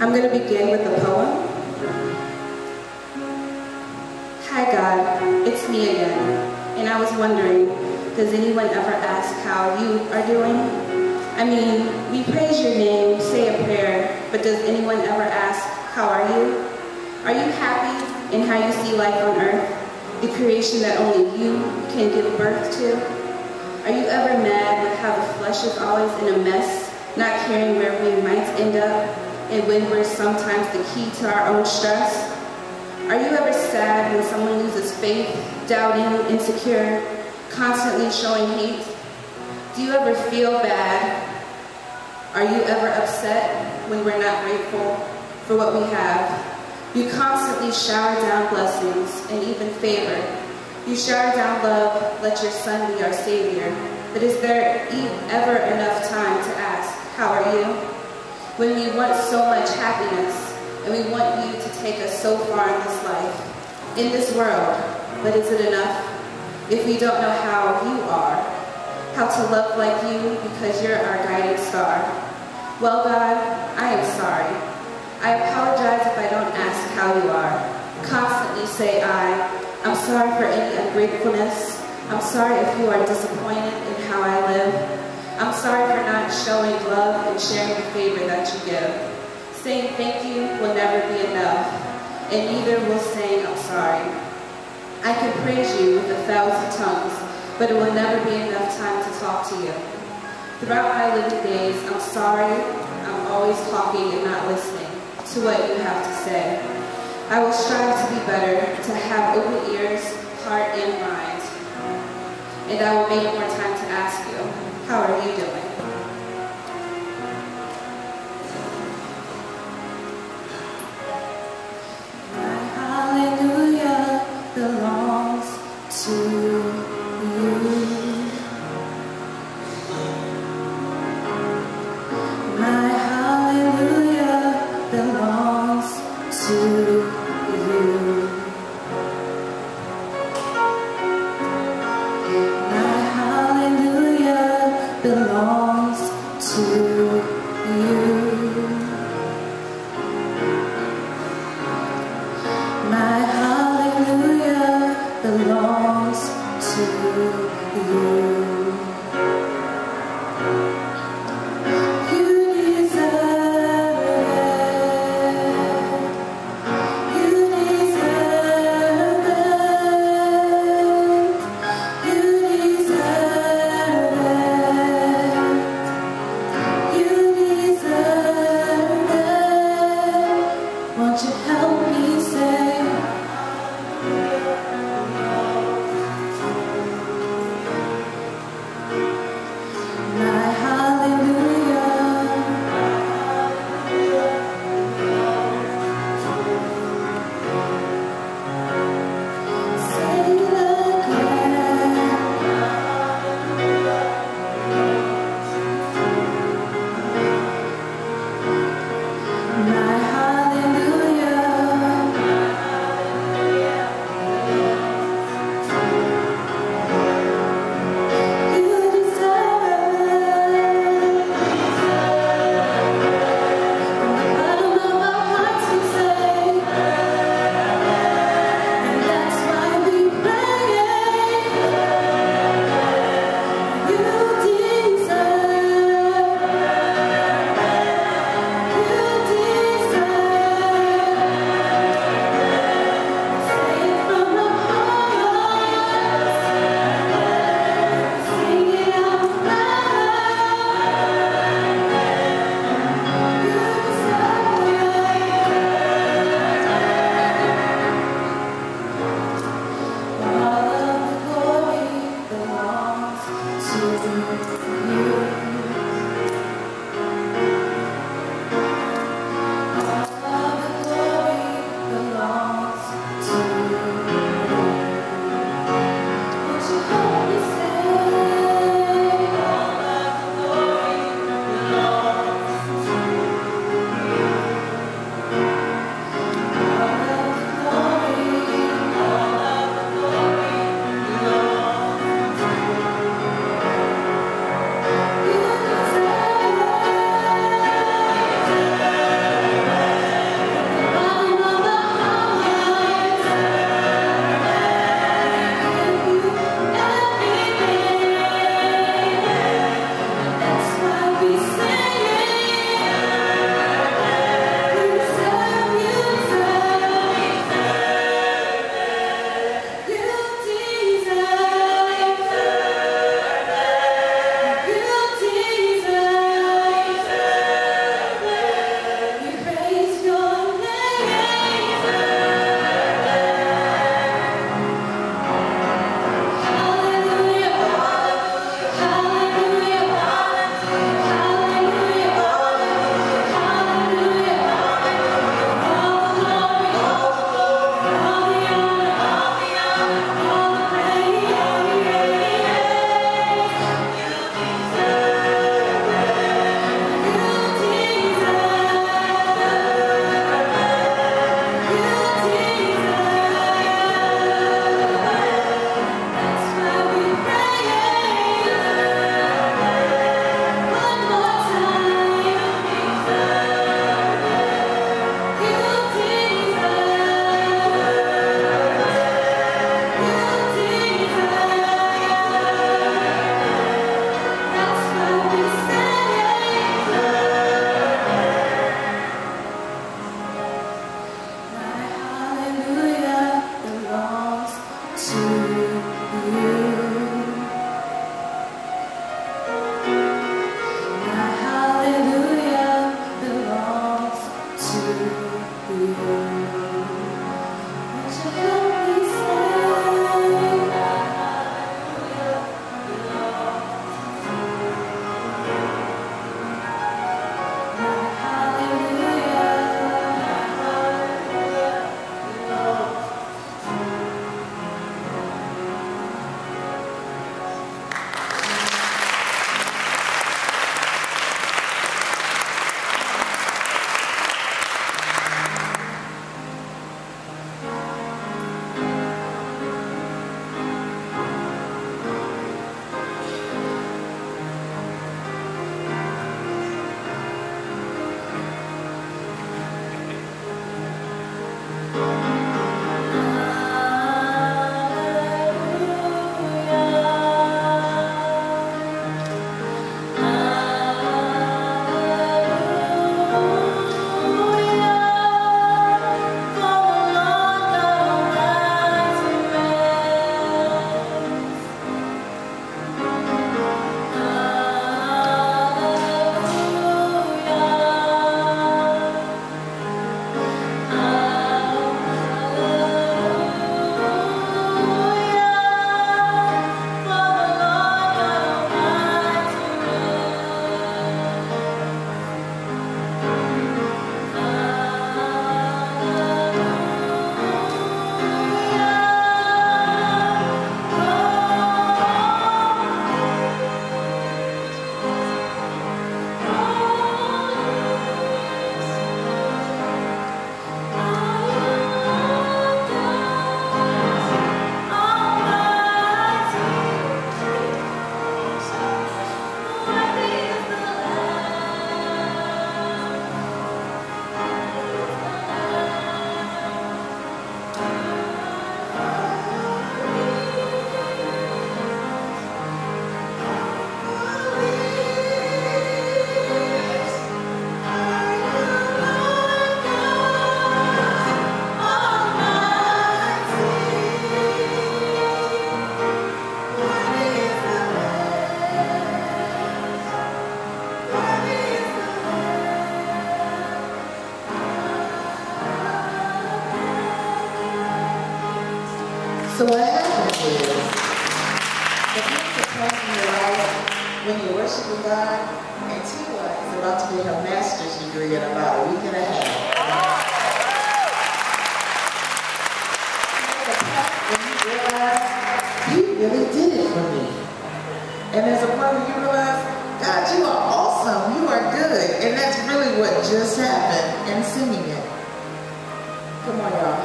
I'm going to begin with a poem. Hi God, it's me again, and I was wondering, does anyone ever ask how you are doing? I mean, we praise your name, say a prayer, but does anyone ever ask, how are you? Are you happy in how you see life on earth, the creation that only you can give birth to? Are you ever mad with how the flesh is always in a mess, not caring where we might end up, and when we're sometimes the key to our own stress? Are you ever sad when someone loses faith, doubting, insecure, constantly showing hate? Do you ever feel bad? Are you ever upset when we're not grateful for what we have? You constantly shower down blessings and even favor. You shower down love, let your son be our savior. But is there ever enough time to ask, how are you? When we want so much happiness, and we want you to take us so far in this life, in this world. But is it enough if we don't know how you are, how to love like you because you're our guiding star? Well, God, I am sorry. I apologize if I don't ask how you are. Constantly say I. I'm sorry for any ungratefulness. I'm sorry if you are disappointed in how I live. I'm sorry for not showing love and sharing the favor that you give. Saying thank you will never be enough, and neither will saying I'm sorry. I can praise you with a thousand tongues, but it will never be enough time to talk to you. Throughout my living days, I'm sorry I'm always talking and not listening to what you have to say. I will strive to be better, to have open ears, heart, and mind. And I will make more time to ask how are you doing?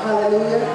Hallelujah.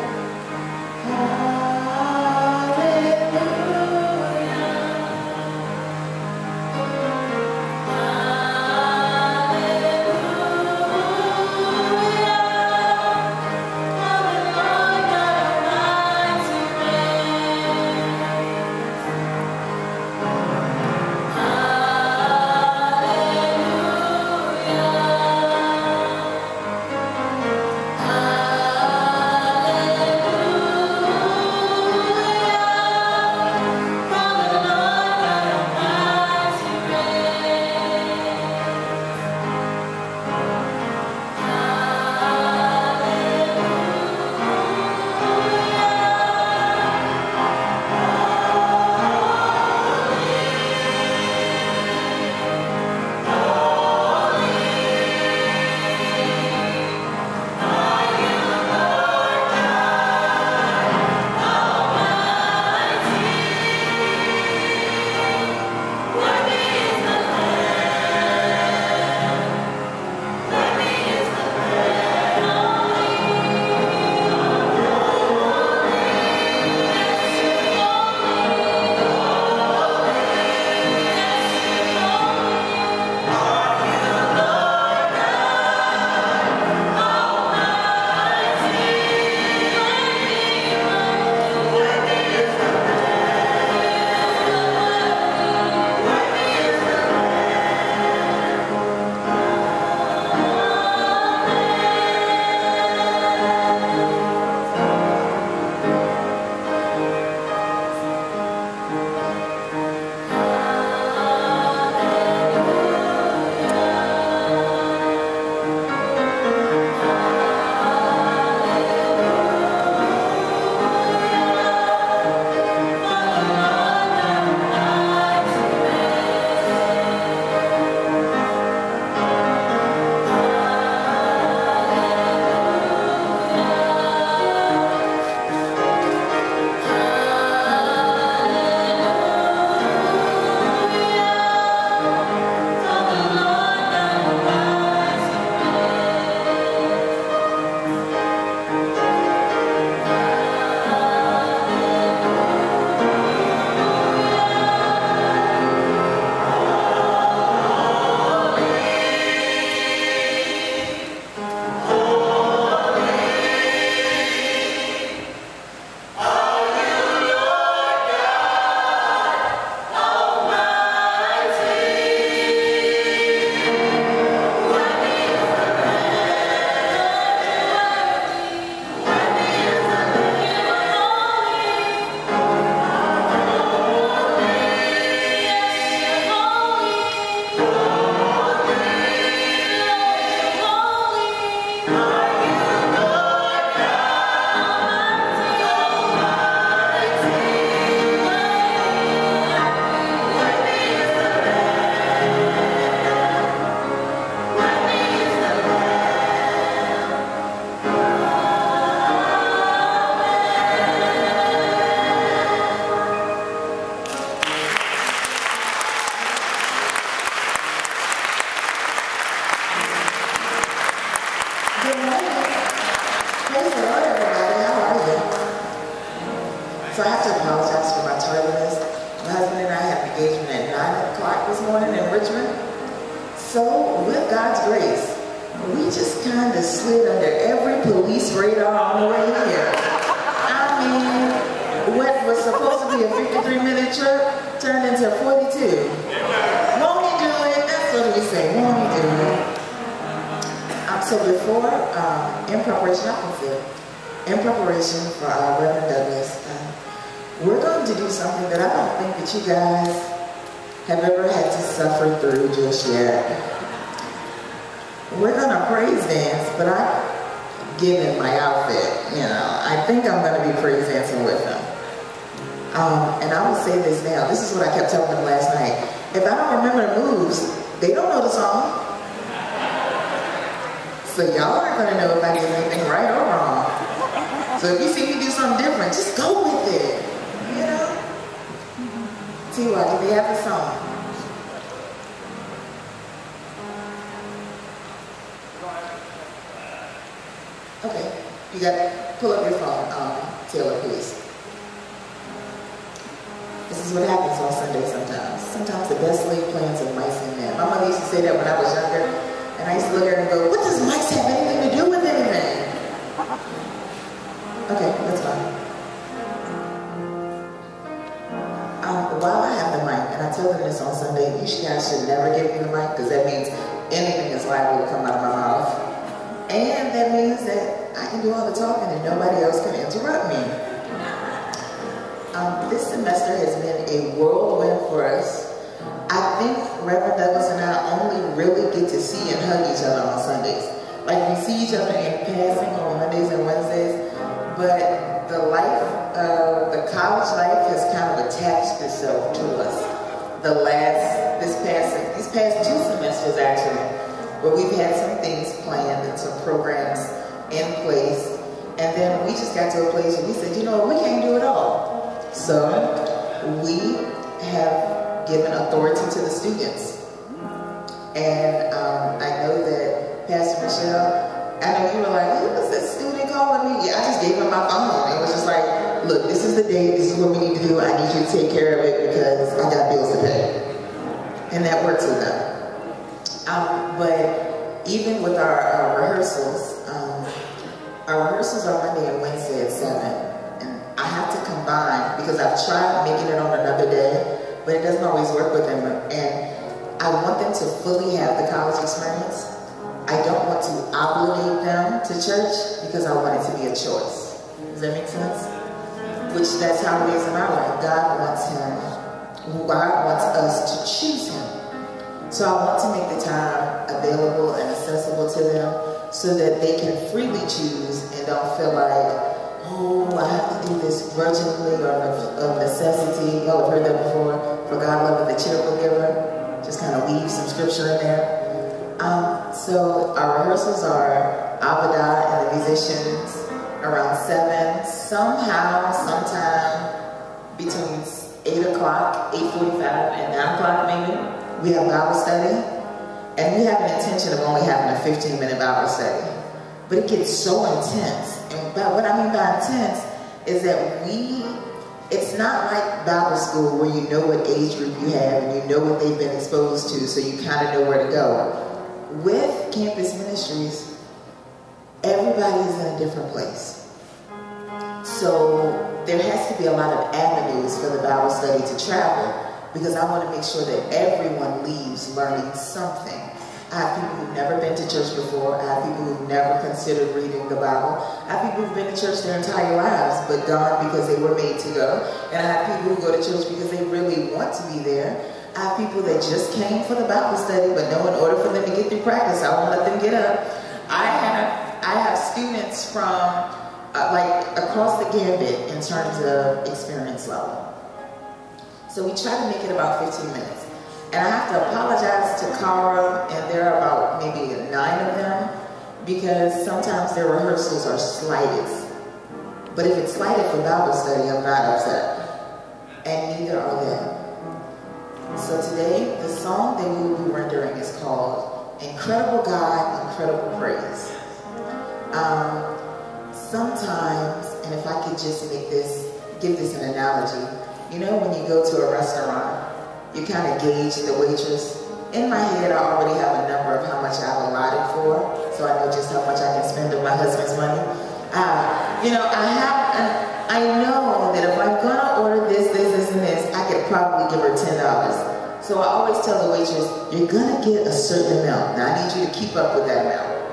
They have the song? Okay, you got to pull up your phone, um, Taylor, please. This is what happens on Sunday sometimes. Sometimes the best laid plans of mice and men. My mother used to say that when I was younger, and I used to look at her and go, what does mice have anything to do with anything? Okay, that's fine. Um, while I have the mic, and I tell them this on Sunday, you guys should never give me the mic, because that means anything is liable to come out of my mouth. And that means that I can do all the talking and nobody else can interrupt me. Um, this semester has been a whirlwind for us. I think Reverend Douglas and I only really get to see and hug each other on Sundays. Like we see each other in passing on Mondays and Wednesdays, but the life, uh, the college life has kind of attached itself to us. The last, this past, these past two semesters actually, but we've had some things planned and some programs in place. And then we just got to a place where we said, you know what, we can't do it all. So we have given authority to the students. And um, I know that Pastor Michelle, I know you were like, who was this student calling me? Yeah, I just gave him my phone. It was just like, look, this is the date, this is what we need to do. I need you to take care of it because I got bills to pay. And that works with them. Um, but even with our, our rehearsals, um, our rehearsals are Monday and Wednesday at 7. And I have to combine, because I've tried making it on another day, but it doesn't always work with them. And I want them to fully have the college experience. I don't want to obligate them to church because I want it to be a choice. Does that make sense? Which that's how it is in our life. God wants him, God wants us to choose him. So I want to make the time available and accessible to them so that they can freely choose and don't feel like, oh, I have to do this grudgingly or of necessity. Y'all have heard that before. For God loveth the cheerful giver. Just kind of weave some scripture in there. Um, so our rehearsals are Avodah and the musicians around 7. Somehow, sometime between 8 o'clock, 8.45 and 9 o'clock maybe we have Bible study, and we have an intention of only having a 15 minute Bible study. But it gets so intense. And by, what I mean by intense is that we, it's not like Bible school where you know what age group you have and you know what they've been exposed to, so you kind of know where to go. With campus ministries, everybody is in a different place. So there has to be a lot of avenues for the Bible study to travel because I want to make sure that everyone leaves learning something. I have people who've never been to church before. I have people who've never considered reading the Bible. I have people who've been to church their entire lives, but gone because they were made to go. And I have people who go to church because they really want to be there. I have people that just came for the Bible study, but know in order for them to get through practice, I won't let them get up. I have I have students from uh, like across the gambit in terms of experience level. So we try to make it about 15 minutes. And I have to apologize to Chara, and there are about maybe nine of them, because sometimes their rehearsals are slighted. But if it's slighted for Bible study, I'm not upset. And neither are they. So today, the song that we will be rendering is called Incredible God, Incredible Praise. Um, sometimes, and if I could just make this, give this an analogy, you know when you go to a restaurant, you kind of gauge the waitress. In my head, I already have a number of how much I've allotted for, so I know just how much I can spend of my husband's money. Uh, you know, I have, I know that if I'm gonna order this, this, this, and this, I could probably give her $10. So I always tell the waitress, you're gonna get a certain amount. Now I need you to keep up with that amount.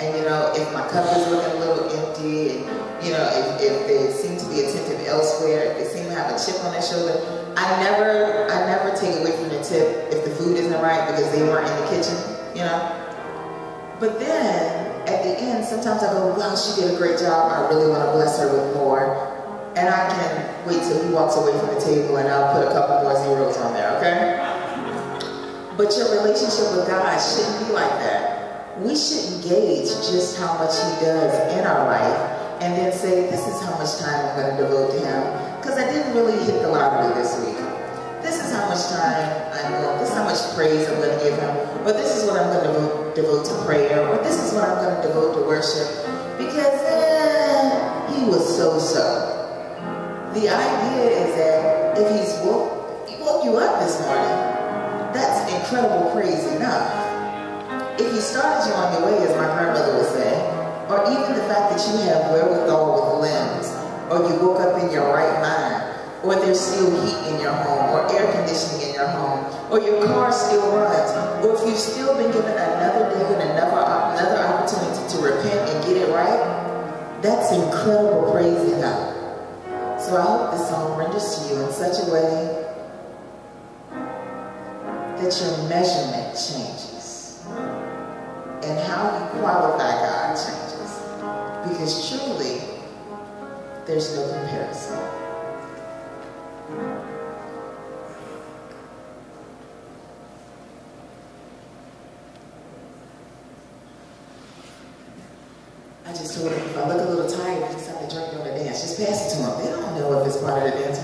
And you know, if my cup is looking a little empty, and you know, if, if they seem to be attentive elsewhere, if they seem to have a chip on their shoulder, I never, I never take away from the tip if the food isn't right because they weren't in the kitchen, you know. But then at the end, sometimes I go, wow, she did a great job. I really want to bless her with more. and I can wait till he walks away from the table and I'll put a couple more zeros on there, okay? But your relationship with God shouldn't be like that. We shouldn't gauge just how much he does in our life and then say, this is how much time I'm going to devote to him. Because I didn't really hit the lottery this week. This is how much time I'm going, this is how much praise I'm going to give him. Or this is what I'm going to devote, devote to prayer. Or this is what I'm going to devote to worship. Because eh, he was so-so. The idea is that if he's woke, he woke you up this morning, that's incredible praise enough. If he started you on your way, as my grandmother would say, or even the fact that you have wherewithal with limbs, or you woke up in your right mind, or there's still heat in your home, or air conditioning in your home, or your car still runs, or if you've still been given another day and another, another opportunity to repent and get it right, that's incredible praise God. So I hope this song renders to you in such a way that your measurement changes and how you qualify God changes. Because truly, there's no comparison. I just told him if I look a little tired, I just have to drink on the dance. Just pass it to him. They don't know if it's part of the dance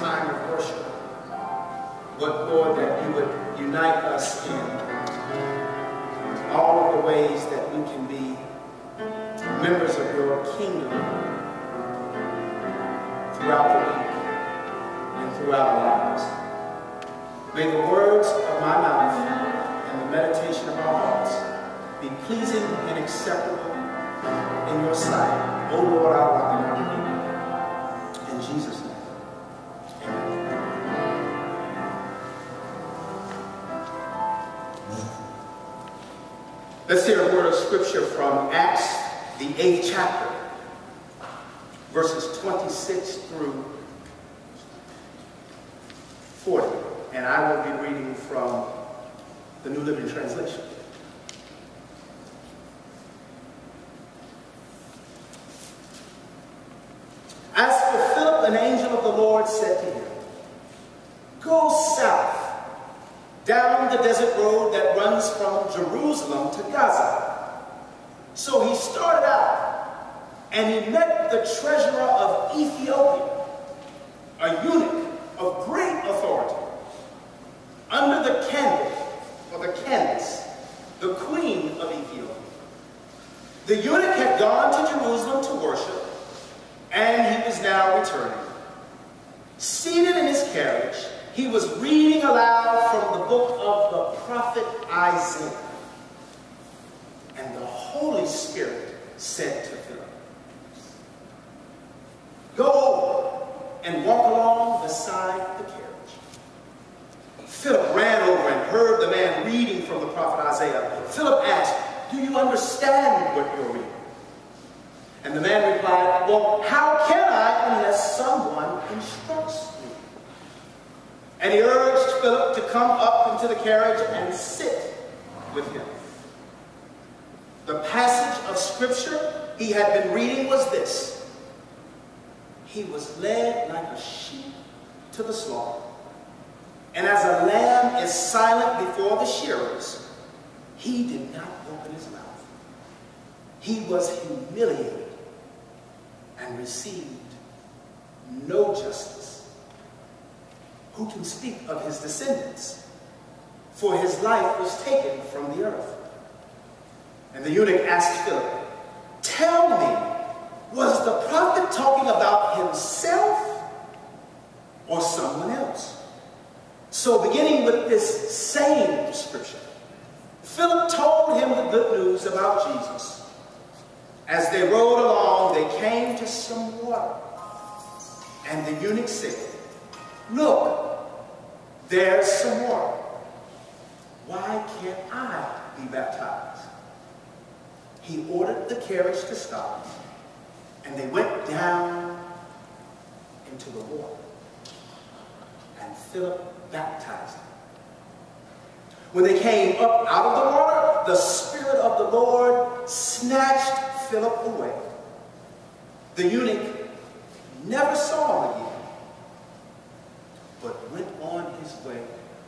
time of worship, but Lord, that you would unite us in all of the ways that we can be members of your kingdom throughout the week and throughout our lives. May the words of my mouth and the meditation of our hearts be pleasing and acceptable in your sight, O Lord, our rock and our Redeemer. In Jesus' Let's hear a word of scripture from Acts, the eighth chapter, verses 26 through 40. And I will be reading from the New Living Translation. As for Philip, an angel of the Lord said to him, Go south down the desert road that runs from Jerusalem to Gaza. So he started out and he met the treasurer of Ethiopia, a eunuch of great authority, under the Candace, or the Candace, the queen of Ethiopia. The eunuch had gone to Jerusalem to worship, and he was now returning. Seated in his carriage, he was reading aloud from the book of the prophet Isaiah. And the Holy Spirit said to Philip, Go and walk along beside the carriage. Philip ran over and heard the man reading from the prophet Isaiah. Philip asked, Do you understand what you're reading? And the man replied, Well, how can I unless someone instructs me? And he urged Philip to come up into the carriage and sit with him. The passage of scripture he had been reading was this. He was led like a sheep to the slaughter. And as a lamb is silent before the shearers, he did not open his mouth. He was humiliated and received no justice. Who can speak of his descendants? For his life was taken from the earth. And the eunuch asked Philip, Tell me, was the prophet talking about himself or someone else? So, beginning with this same scripture, Philip told him the good news about Jesus. As they rode along, they came to some water. And the eunuch said, Look, there's some water. Why can't I be baptized? He ordered the carriage to stop, and they went down into the water. And Philip baptized them. When they came up out of the water, the Spirit of the Lord snatched Philip away. The eunuch never saw him again, but went on his way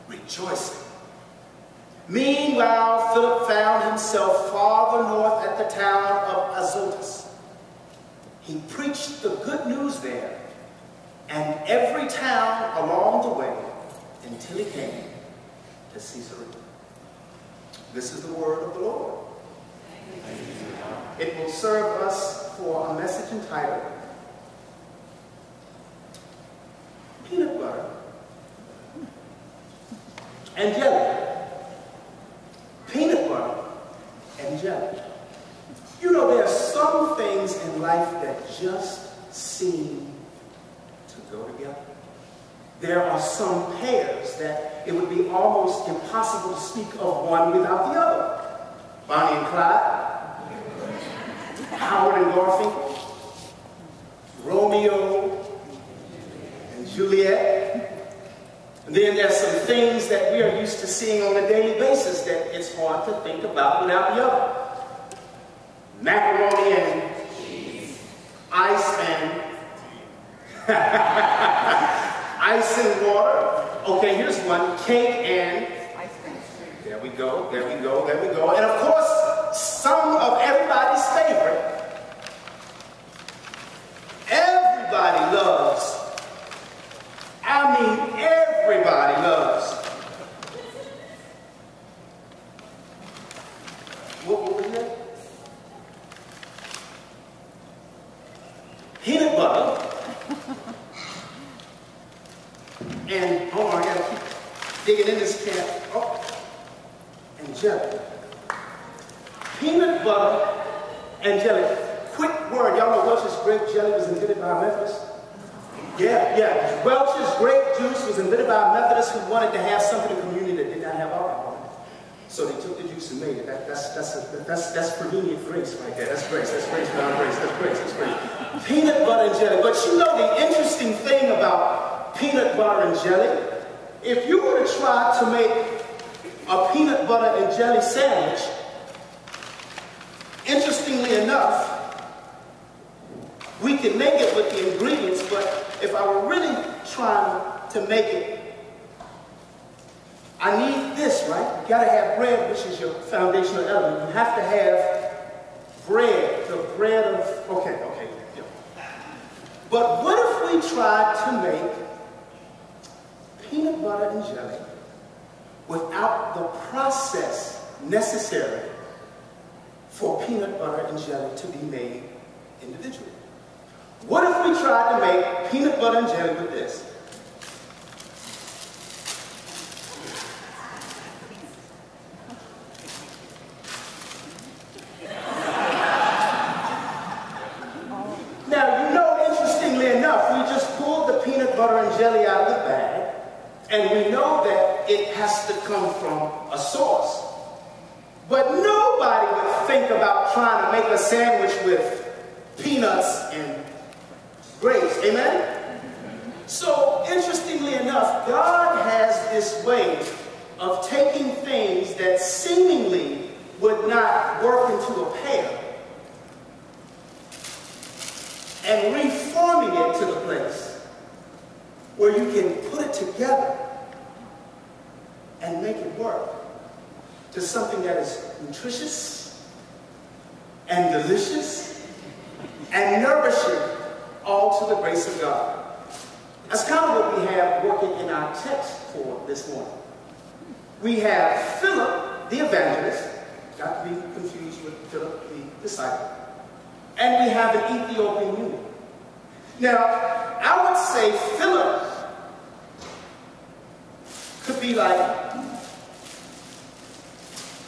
rejoicing. Meanwhile, Philip found himself farther north at the town of Azotus. He preached the good news there and every town along the way until he came to Caesarea. This is the word of the Lord. It will serve us for a message entitled Peanut Butter and Jelly. Peanut butter and jelly. You know, there are some things in life that just seem to go together. There are some pairs that it would be almost impossible to speak of one without the other. Bonnie and Clyde, Howard and Garfunkel, Romeo and Juliet. And then there's some things that we are used to seeing on a daily basis that it's hard to think about without the other. Macaroni and cheese. ice and ice and water. Okay, here's one. Cake and ice cream. there we go, there we go, there we go. And of course, some of everybody's favorite. Everybody loves. I mean, everybody loves. What, what was that? Peanut butter. And, oh, I gotta keep digging in this can. Oh, and jelly. Peanut butter and jelly. Quick word, y'all know Welch's grape jelly was invented by Methodist? Yeah, yeah. Welch's grape juice was invented by a Methodist who wanted to have something in the community that did not have alcohol. So they took the juice and made it. That, that's, that's, a, that's, that's prevenient grace right there. That's grace. That's grace beyond grace. That's grace. That's grace. Peanut butter and jelly. But you know the interesting thing about peanut butter and jelly? If you were to try to make a peanut butter and jelly sandwich, interestingly enough, we can make it with the ingredients, but if I were really trying to make it, I need this, right? You gotta have bread, which is your foundational element. You have to have bread, the bread of, okay, okay, yeah. But what if we tried to make peanut butter and jelly without the process necessary for peanut butter and jelly to be made individually? What if we tried to make peanut butter and jelly with this? Now, you know, interestingly enough, we just pulled the peanut butter and jelly out of the bag, and we know that it has to come from a source. But nobody would think about trying to make a sandwich with peanuts and grapes. Amen? So, interestingly enough, God has this way of taking things that seemingly would not work into a pair and reforming it to the place where you can put it together and make it work to something that is nutritious and delicious and nourishing all to the grace of God. That's kind of what we have working in our text for this morning. We have Philip, the evangelist, not to be confused with Philip, the disciple, and we have an Ethiopian eunuch. Now, I would say Philip could be like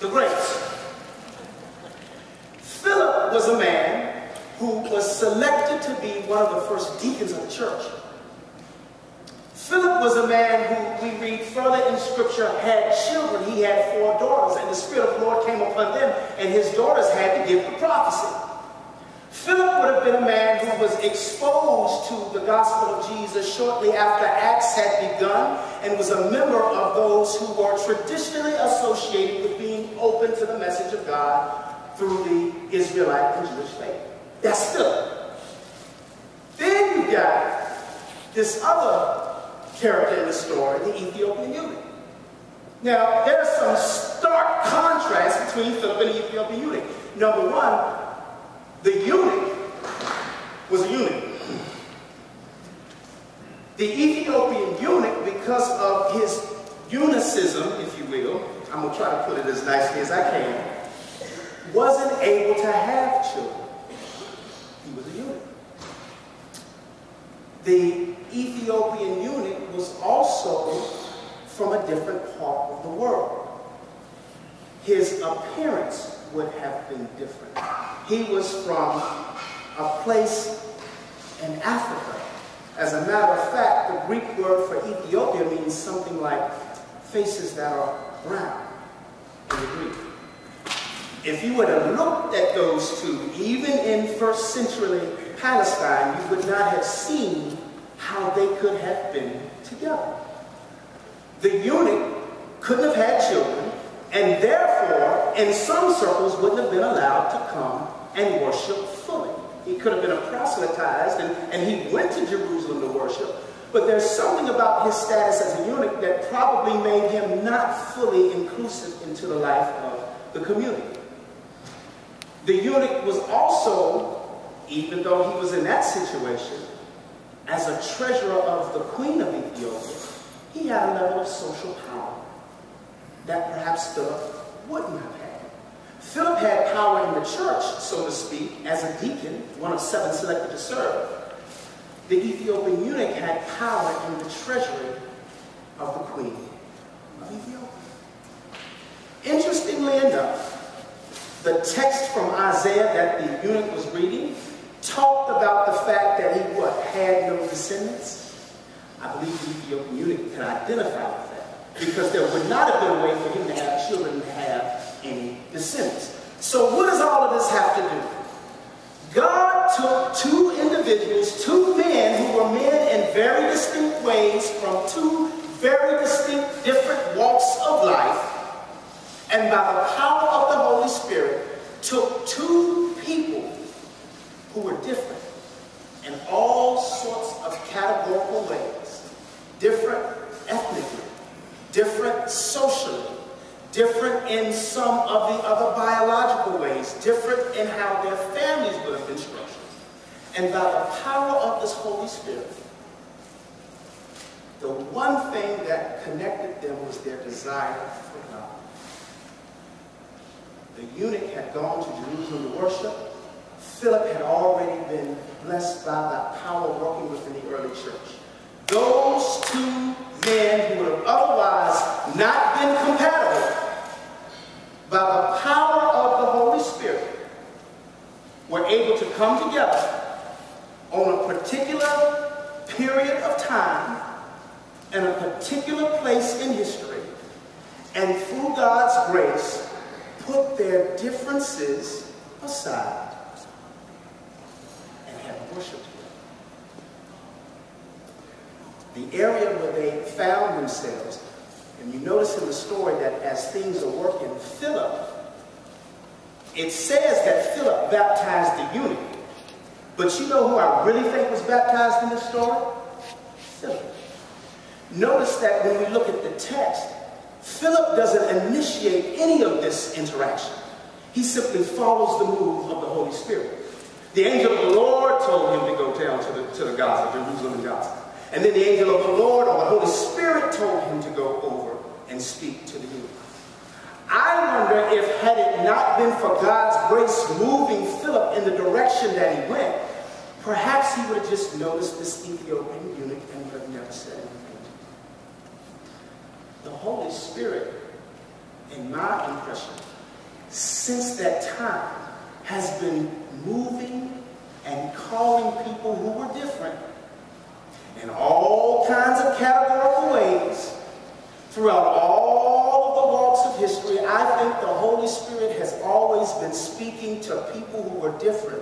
the grapes. Philip was a man who was selected to be one of the first deacons of the church. Philip was a man who, we read further in Scripture, had children. He had four daughters, and the Spirit of the Lord came upon them, and his daughters had to give the prophecy. Philip would have been a man who was exposed to the gospel of Jesus shortly after Acts had begun and was a member of those who were traditionally associated with open to the message of God through the Israelite and Jewish faith. That's Philip. Then you got this other character in the story, the Ethiopian eunuch. Now, there's some stark contrast between Philip and the Ethiopian eunuch. Number one, the eunuch was a eunuch. The Ethiopian eunuch, because of his eunuchsism, if you will, I'm going to try to put it as nicely as I can, wasn't able to have children. He was a eunuch. The Ethiopian eunuch was also from a different part of the world. His appearance would have been different. He was from a place in Africa. As a matter of fact, the Greek word for Ethiopia means something like faces that are If you would have looked at those two, even in first century Palestine, you would not have seen how they could have been together. The eunuch couldn't have had children, and therefore, in some circles, wouldn't have been allowed to come and worship fully. He could have been a proselytized, and, and he went to Jerusalem to worship, but there's something about his status as a eunuch that probably made him not fully inclusive into the life of the community. The eunuch was also, even though he was in that situation, as a treasurer of the queen of Ethiopia, he had a level of social power that perhaps Philip wouldn't have had. Philip had power in the church, so to speak, as a deacon, one of seven selected to serve. The Ethiopian eunuch had power in the treasury of the queen of Ethiopia. Interestingly enough, the text from Isaiah that the eunuch was reading talked about the fact that he what had no descendants. I believe the Ethiopian eunuch can identify with that because there would not have been a way for him to have children to have any descendants. So what does all of this have to do? God took two individuals, two men who were men in very distinct ways from two very distinct different walks of life, and by the power of the Holy Spirit, took two people who were different in all sorts of categorical ways, different ethnically, different socially, different in some of the other biological ways, different in how their families would have been structured. And by the power of this Holy Spirit, the one thing that connected them was their desire for God. The eunuch had gone to Jerusalem to worship. Philip had already been blessed by that power working within the early church. Those two men who would have otherwise not been compatible, by the power of the Holy Spirit, were able to come together on a particular period of time and a particular place in history, and through God's grace, put their differences aside and have worshiped together. The area where they found themselves, and you notice in the story that as things are working, Philip, it says that Philip baptized the eunuch. But you know who I really think was baptized in this story? Philip. Notice that when we look at the text, Philip doesn't initiate any of this interaction. He simply follows the move of the Holy Spirit. The angel of the Lord told him to go down to the, to the Gaza, Jerusalem and Gaza. And then the angel of the Lord or the Holy Spirit told him to go over and speak to the eunuch. I wonder if had it not been for God's grace moving Philip in the direction that he went, perhaps he would have just noticed this Ethiopian eunuch and would have never said anything the Holy Spirit, in my impression, since that time, has been moving and calling people who were different in all kinds of categorical ways throughout all of the walks of history. I think the Holy Spirit has always been speaking to people who are different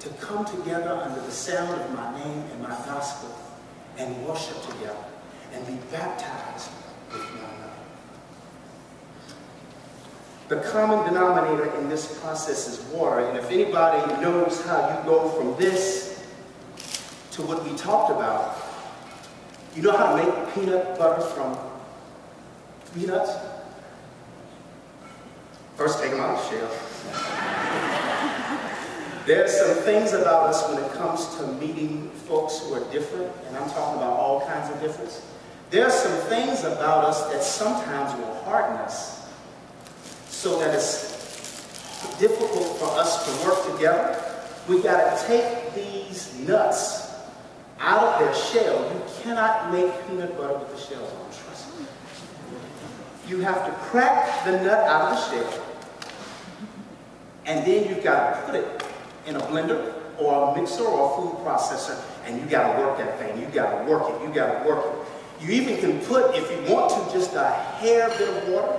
to come together under the sound of my name and my gospel and worship together and be baptized with one another. The common denominator in this process is water, and if anybody knows how you go from this to what we talked about, you know how to make peanut butter from peanuts? First, take them out of the shell. There's some things about us when it comes to meeting folks who are different, and I'm talking about all kinds of difference. There are some things about us that sometimes will harden us so that it's difficult for us to work together. We've got to take these nuts out of their shell. You cannot make peanut butter with the shells on. You have to crack the nut out of the shell, and then you've got to put it in a blender or a mixer or a food processor, and you've got to work that thing. You've got to work it. You've got to work it. You even can put, if you want to, just a hair bit of water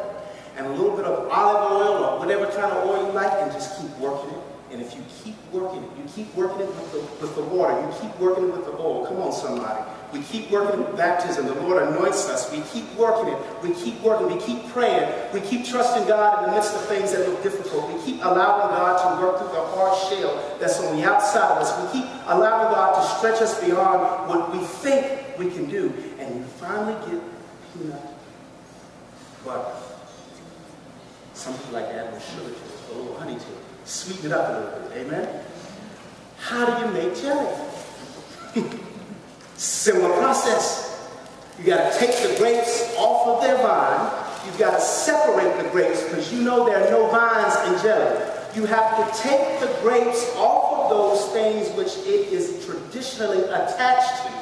and a little bit of olive oil or whatever kind of oil you like and just keep working it. And if you keep working it, you keep working it with the, with the water, you keep working it with the oil. Come on, somebody. We keep working baptism. The Lord anoints us. We keep working it. We keep working. We keep praying. We keep trusting God in the midst of things that look difficult. We keep allowing God to work through the hard shell that's on the outside of us. We keep allowing God to stretch us beyond what we think we can do. And you finally get peanut butter. Something like to add a little sugar to it, oh, a little honey to it. Sweeten it up a little bit. Amen? How do you make jelly? Similar process. You got to take the grapes off of their vine. You've got to separate the grapes because you know there are no vines in jelly. You have to take the grapes off of those things which it is traditionally attached to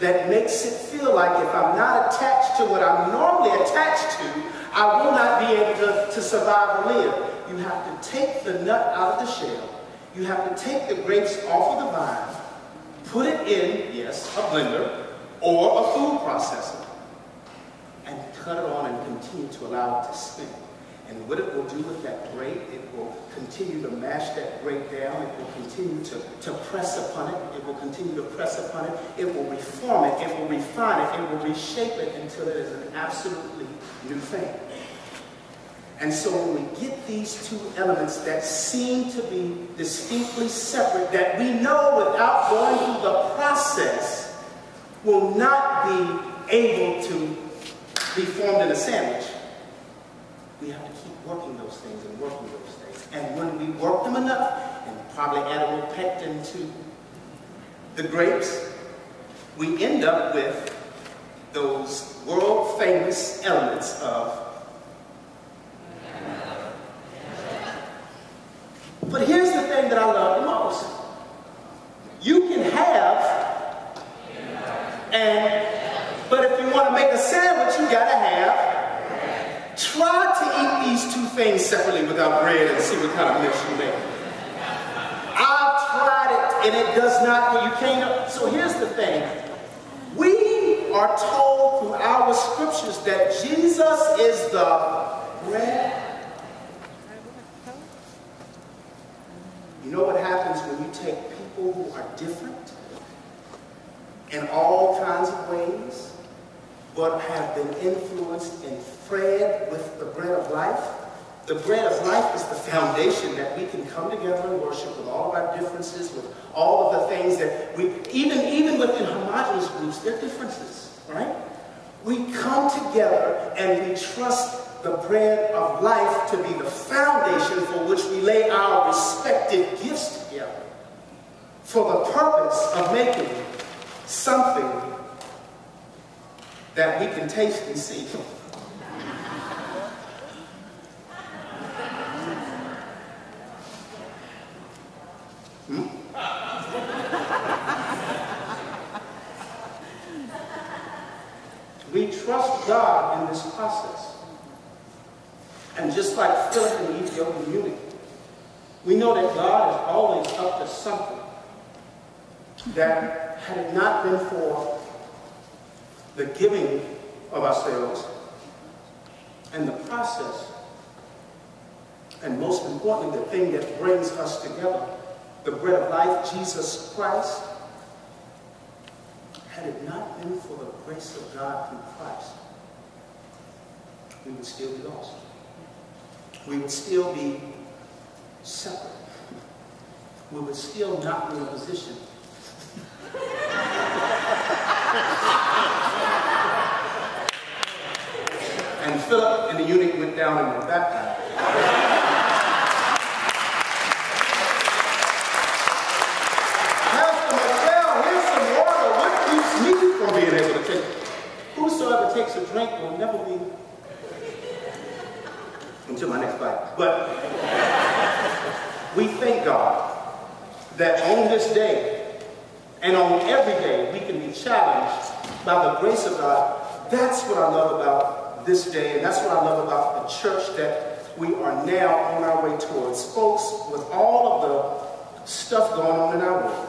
that makes it feel like if I'm not attached to what I'm normally attached to, I will not be able to, to survive or live. You have to take the nut out of the shell. You have to take the grapes off of the vine, put it in, yes, a blender or a food processor, and cut it on and continue to allow it to spin. And what it will do with that grape, it will continue to mash that grape down. It will continue to, to press upon it. It will continue to press upon it. It will reform it. It will refine it. It will reshape it until it is an absolutely new thing. And so when we get these two elements that seem to be distinctly separate, that we know without going through the process will not be able to be formed in a sandwich, we have to keep working those things and working those things. And when we work them enough, and probably add a little pectin to the grapes, we end up with those world famous elements of But here's the thing that I love the most. You can have, and but if you want to make a sandwich, you gotta have. Try to eat these two things separately without bread and see what kind of mix you make. I've tried it and it does not, you can't. So here's the thing. We are told through our scriptures that Jesus is the bread You know what happens when you take people who are different in all kinds of ways, but have been influenced and fed with the bread of life? The bread of life is the foundation that we can come together and worship with all of our differences, with all of the things that we, even, even within homogenous groups, there are differences, right? We come together and we trust the bread of life to be the foundation for which we lay our respective gifts together for the purpose of making something that we can taste and see. Hmm? we trust God in this process. And just like Philip and the Ethiopian eunuch, we know that God is always up to something that had it not been for the giving of ourselves and the process, and most importantly, the thing that brings us together, the bread of life, Jesus Christ, had it not been for the grace of God through Christ, we would still be lost we would still be separate. We would still not be in a position and Philip and the eunuch went down and were baptized. Whosoever takes a drink will never be until my next bite. But we thank God that on this day and on every day we can be challenged by the grace of God. That's what I love about this day, and that's what I love about the church that we are now on our way towards. Folks, with all of the stuff going on in our world,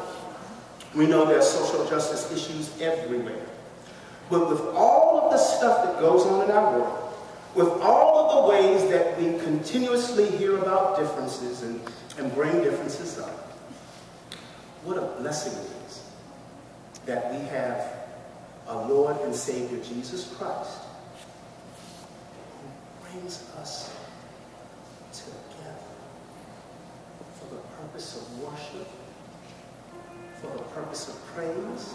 we know there's social justice issues everywhere. But with all of the stuff that goes on in our world, with all of the ways that we continuously hear about differences and, and bring differences up, what a blessing it is that we have a Lord and Savior, Jesus Christ, who brings us together for the purpose of worship, for the purpose of praise,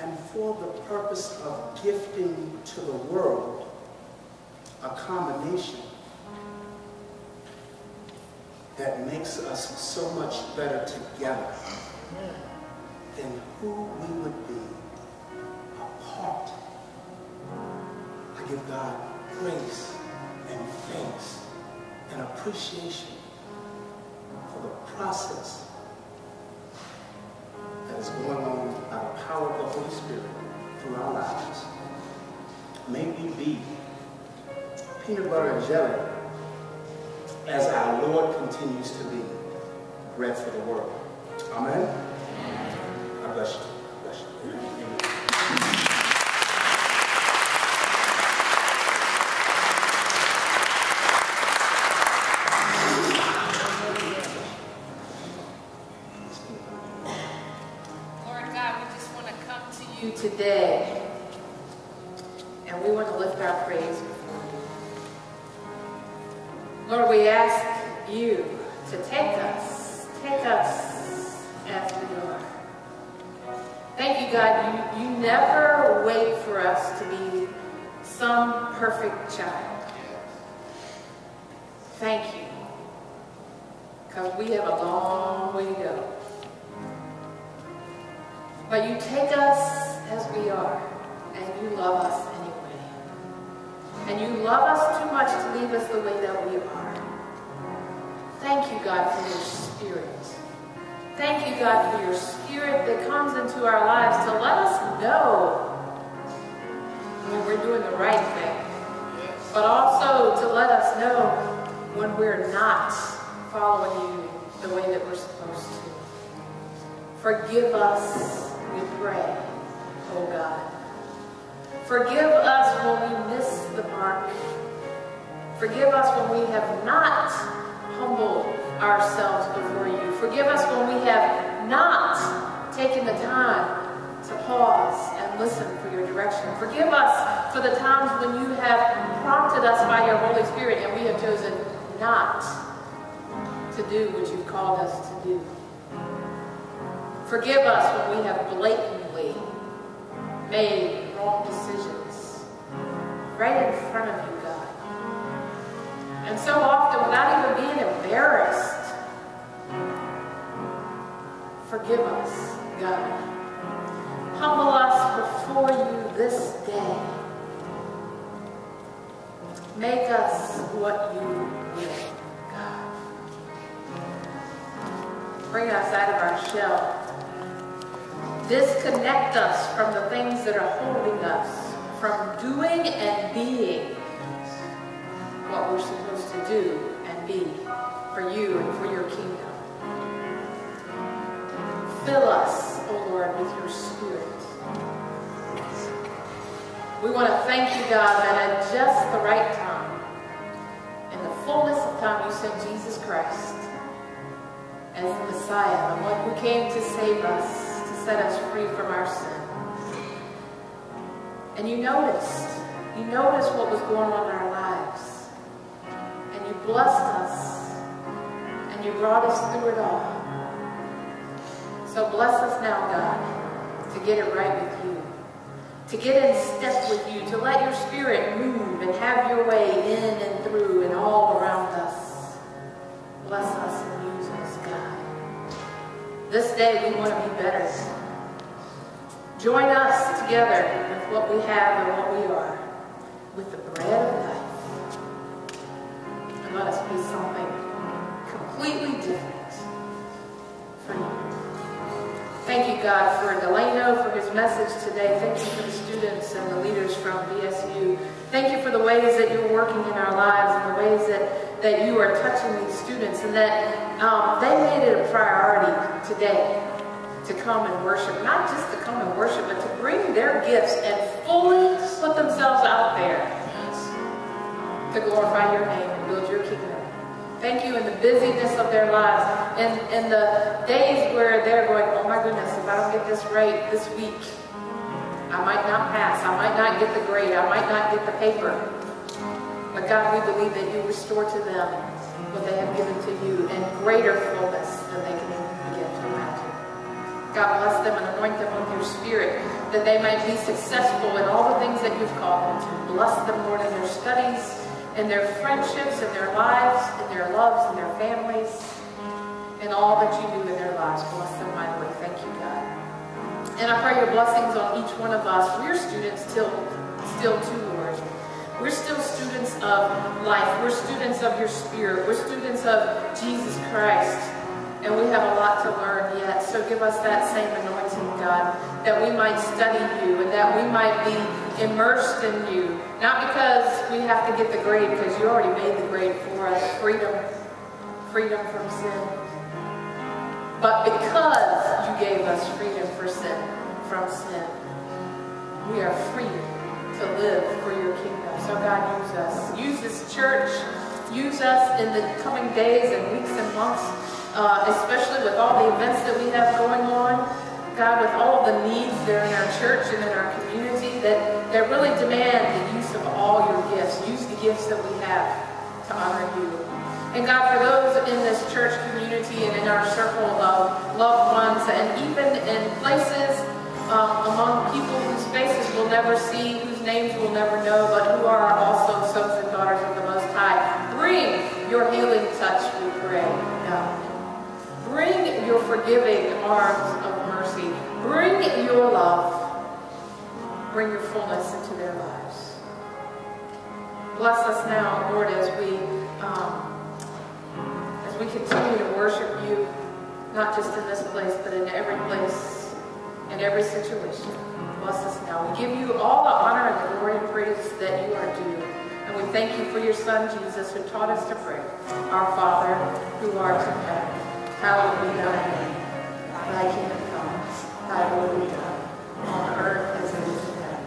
and for the purpose of gifting to the world a combination that makes us so much better together than who we would be apart. I give God grace and thanks and appreciation for the process that is going on by the power of the Holy Spirit through our lives. May we be peanut butter and jelly as our Lord continues to be bread for the world. Amen. You. Bless you. You have prompted us by your Holy Spirit and we have chosen not to do what you've called us to do. Forgive us when we have blatantly made wrong decisions right in front of you, God. And so often, without even being embarrassed, forgive us, God. Humble us before you this day. Make us what you will, God. Bring us out of our shell. Disconnect us from the things that are holding us from doing and being what we're supposed to do and be for you and for your kingdom. Fill us, O oh Lord, with your spirit. We want to thank you, God, that at just the right time, in the fullness of time, you sent Jesus Christ as the Messiah, the one who came to save us, to set us free from our sin. And you noticed, you noticed what was going on in our lives. And you blessed us, and you brought us through it all. So bless us now, God, to get it right with you to get in step with you, to let your spirit move and have your way in and through and all around us. Bless us and use us, God. This day we want to be better. Join us together with what we have and what we are, with the bread of life. And let us be something completely different. Thank you, God, for Delano, for his message today. Thank you for the students and the leaders from VSU. Thank you for the ways that you're working in our lives and the ways that, that you are touching these students and that um, they made it a priority today to come and worship, not just to come and worship, but to bring their gifts and fully put themselves out there to glorify your name and build your kingdom. Thank you in the busyness of their lives and in the days where they're going, oh my goodness, if I don't get this right this week, I might not pass. I might not get the grade. I might not get the paper. But God, we believe that you restore to them what they have given to you in greater fullness than they can even begin to imagine. God bless them and anoint them with your spirit that they might be successful in all the things that you've called them to. Bless them, Lord, in their studies, in their friendships, in their lives, in their loves, in their families, in all that you do in their lives. Bless them mightily. Thank you, God. And I pray your blessings on each one of us. We're students still, still too, Lord. We're still students of life. We're students of your spirit. We're students of Jesus Christ. And we have a lot to learn yet. So give us that same anointing, God, that we might study you and that we might be immersed in you. Not because we have to get the grade, because you already made the grade for us. Freedom. Freedom from sin. But because you gave us freedom for sin, from sin, we are free to live for your kingdom. So God, use us. Use this church. Use us in the coming days and weeks and months uh, especially with all the events that we have going on. God, with all the needs there in our church and in our community that, that really demand the use of all your gifts. Use the gifts that we have to honor you. And God, for those in this church community and in our circle of loved ones and even in places um, among people whose faces we'll never see, whose names we'll never know, but who are also sons and daughters of the Most High, bring your healing touch, we pray, God. Bring your forgiving arms of mercy. Bring your love. Bring your fullness into their lives. Bless us now, Lord, as we um, as we continue to worship you, not just in this place, but in every place, in every situation. Bless us now. We give you all the honor and the glory and praise that you are due. And we thank you for your Son, Jesus, who taught us to pray. Our Father, who art in heaven hallowed be thy name. Thy kingdom come, thy will be done, on earth as it is in heaven.